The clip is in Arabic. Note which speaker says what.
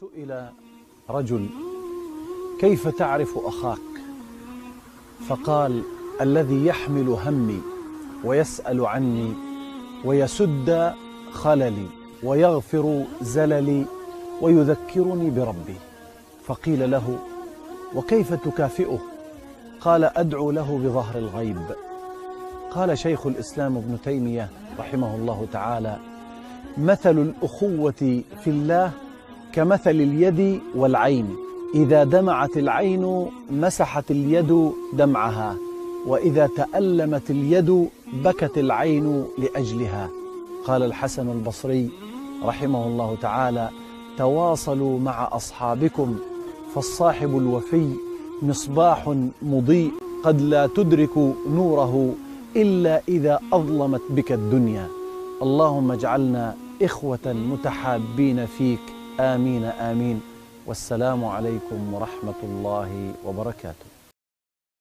Speaker 1: سئل رجل كيف تعرف أخاك؟ فقال الذي يحمل همي ويسأل عني ويسد خللي ويغفر زللي ويذكرني بربي. فقيل له وكيف تكافئه؟ قال أدعو له بظهر الغيب. قال شيخ الإسلام ابن تيمية رحمه الله تعالى مثل الأخوة في الله كمثل اليد والعين. إذا دمعت العين مسحت اليد دمعها وإذا تألمت اليد بكت العين لأجلها. قال الحسن البصري رحمه الله تعالى تواصلوا مع أصحابكم فالصاحب الوفي مصباح مضيء قد لا تدرك نوره إلا إذا أظلمت بك الدنيا. اللهم اجعلنا إخوة متحابين فيك آمين آمين. والسلام عليكم ورحمة الله وبركاته.